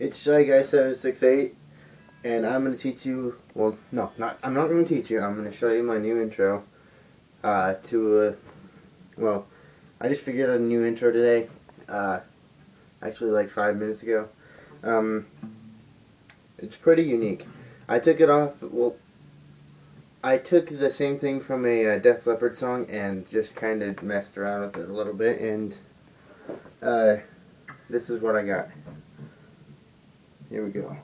It's Shy Guy 768 and I'm going to teach you, well, no, not, I'm not going to teach you, I'm going to show you my new intro uh, to, uh, well, I just figured out a new intro today, uh, actually like five minutes ago. Um, it's pretty unique. I took it off, well, I took the same thing from a uh, Def Leppard song and just kind of messed around with it a little bit, and uh, this is what I got. Here we go.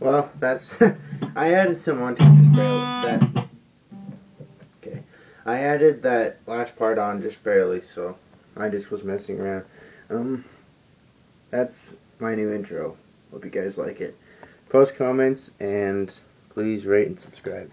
Well, that's I added some onto just barely that. Okay, I added that last part on just barely, so I just was messing around. Um, that's my new intro. Hope you guys like it. Post comments and please rate and subscribe.